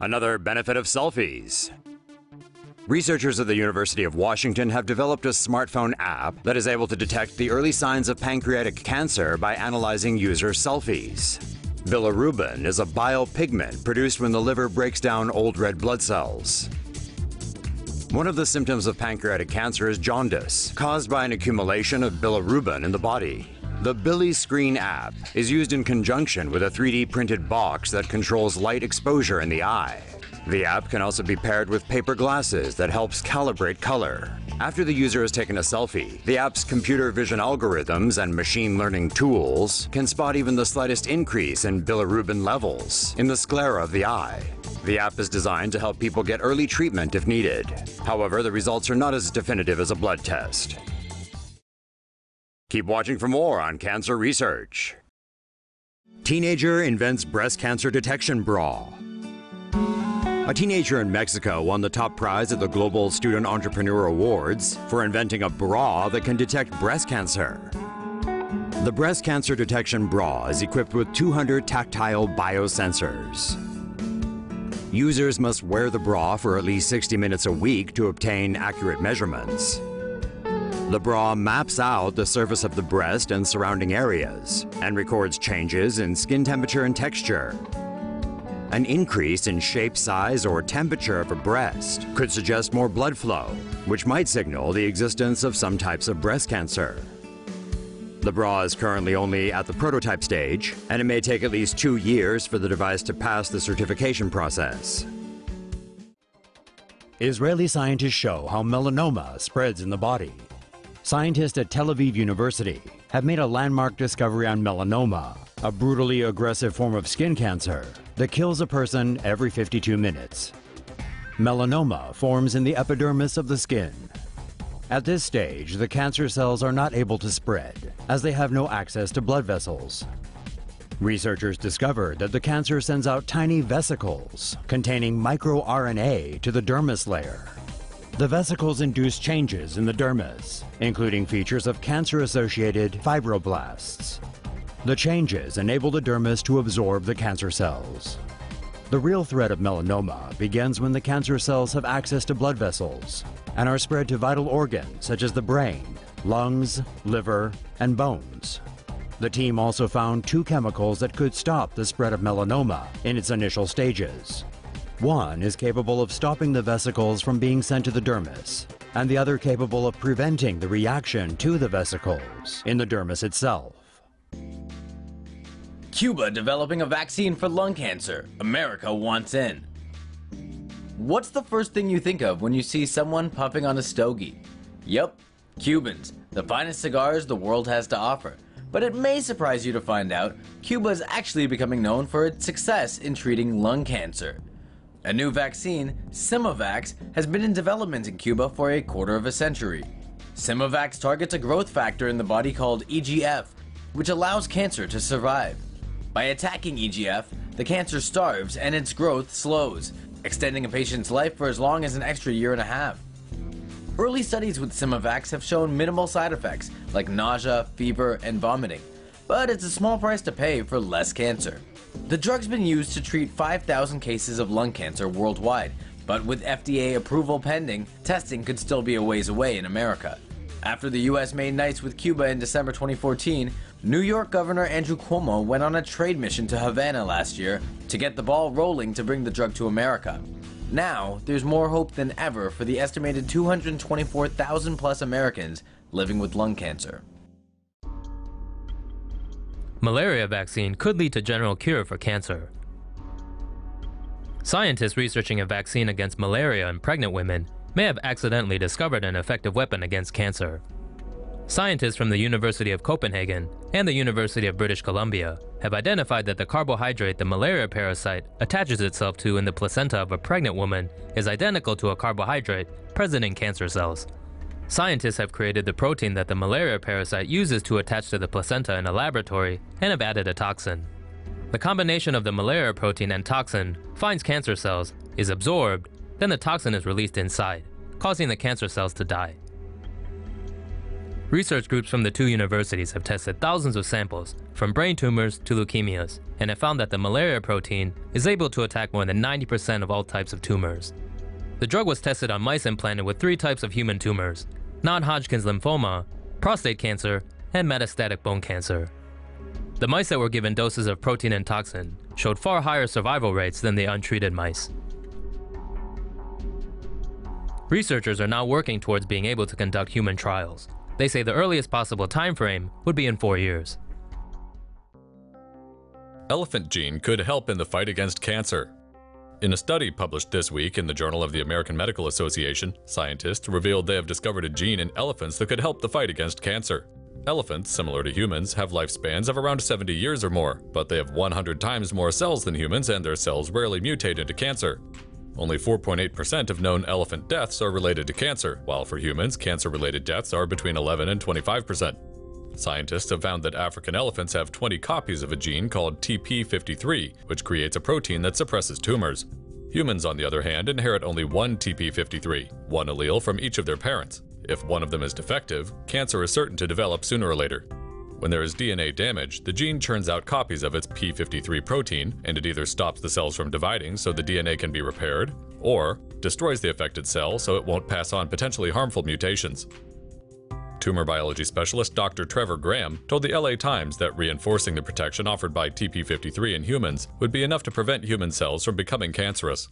Another benefit of selfies. Researchers at the University of Washington have developed a smartphone app that is able to detect the early signs of pancreatic cancer by analyzing user selfies. Bilirubin is a bile pigment produced when the liver breaks down old red blood cells. One of the symptoms of pancreatic cancer is jaundice, caused by an accumulation of bilirubin in the body. The BiliScreen app is used in conjunction with a 3D printed box that controls light exposure in the eye. The app can also be paired with paper glasses that helps calibrate color. After the user has taken a selfie, the app's computer vision algorithms and machine learning tools can spot even the slightest increase in bilirubin levels in the sclera of the eye. The app is designed to help people get early treatment if needed. However, the results are not as definitive as a blood test. Keep watching for more on cancer research. Teenager invents breast cancer detection bra. A teenager in Mexico won the top prize at the Global Student Entrepreneur Awards for inventing a bra that can detect breast cancer. The breast cancer detection bra is equipped with 200 tactile biosensors. Users must wear the bra for at least 60 minutes a week to obtain accurate measurements. The bra maps out the surface of the breast and surrounding areas and records changes in skin temperature and texture. An increase in shape, size, or temperature of a breast could suggest more blood flow, which might signal the existence of some types of breast cancer. The bra is currently only at the prototype stage, and it may take at least two years for the device to pass the certification process. Israeli scientists show how melanoma spreads in the body. Scientists at Tel Aviv University have made a landmark discovery on melanoma, a brutally aggressive form of skin cancer that kills a person every 52 minutes. Melanoma forms in the epidermis of the skin. At this stage, the cancer cells are not able to spread, as they have no access to blood vessels. Researchers discovered that the cancer sends out tiny vesicles containing microRNA to the dermis layer. The vesicles induce changes in the dermis, including features of cancer-associated fibroblasts. The changes enable the dermis to absorb the cancer cells. The real threat of melanoma begins when the cancer cells have access to blood vessels and are spread to vital organs such as the brain, lungs, liver, and bones. The team also found two chemicals that could stop the spread of melanoma in its initial stages. One is capable of stopping the vesicles from being sent to the dermis, and the other capable of preventing the reaction to the vesicles in the dermis itself. Cuba developing a vaccine for lung cancer. America wants in. What's the first thing you think of when you see someone puffing on a stogie? Yup, Cubans, the finest cigars the world has to offer. But it may surprise you to find out Cuba is actually becoming known for its success in treating lung cancer. A new vaccine, CimaVax, has been in development in Cuba for a quarter of a century. CimaVax targets a growth factor in the body called EGF, which allows cancer to survive. By attacking EGF, the cancer starves and its growth slows, extending a patient's life for as long as an extra year and a half. Early studies with CimaVax have shown minimal side effects like nausea, fever, and vomiting, but it's a small price to pay for less cancer. The drug's been used to treat 5,000 cases of lung cancer worldwide, but with FDA approval pending, testing could still be a ways away in America. After the US made nice with Cuba in December 2014, New York Governor Andrew Cuomo went on a trade mission to Havana last year to get the ball rolling to bring the drug to America. Now, there's more hope than ever for the estimated 224,000 plus Americans living with lung cancer. Malaria vaccine could lead to general cure for cancer. Scientists researching a vaccine against malaria in pregnant women may have accidentally discovered an effective weapon against cancer. Scientists from the University of Copenhagen and the University of British Columbia have identified that the carbohydrate the malaria parasite attaches itself to in the placenta of a pregnant woman is identical to a carbohydrate present in cancer cells. Scientists have created the protein that the malaria parasite uses to attach to the placenta in a laboratory and have added a toxin. The combination of the malaria protein and toxin finds cancer cells, is absorbed, then the toxin is released inside, causing the cancer cells to die. Research groups from the two universities have tested thousands of samples, from brain tumors to leukemias, and have found that the malaria protein is able to attack more than 90% of all types of tumors. The drug was tested on mice implanted with three types of human tumors non Hodgkin's lymphoma, prostate cancer, and metastatic bone cancer. The mice that were given doses of protein and toxin showed far higher survival rates than the untreated mice. Researchers are now working towards being able to conduct human trials. They say the earliest possible time frame would be in four years. Elephant gene could help in the fight against cancer. In a study published this week in the Journal of the American Medical Association, scientists revealed they have discovered a gene in elephants that could help the fight against cancer. Elephants, similar to humans, have lifespans of around 70 years or more, but they have 100 times more cells than humans and their cells rarely mutate into cancer. Only 4.8% of known elephant deaths are related to cancer, while for humans, cancer-related deaths are between 11 and 25%. Scientists have found that African elephants have 20 copies of a gene called TP53, which creates a protein that suppresses tumors. Humans, on the other hand, inherit only one TP53, one allele from each of their parents. If one of them is defective, cancer is certain to develop sooner or later. When there is DNA damage, the gene churns out copies of its P53 protein, and it either stops the cells from dividing so the DNA can be repaired, or destroys the affected cell so it won't pass on potentially harmful mutations. Tumor biology specialist Dr. Trevor Graham told the LA Times that reinforcing the protection offered by TP53 in humans would be enough to prevent human cells from becoming cancerous.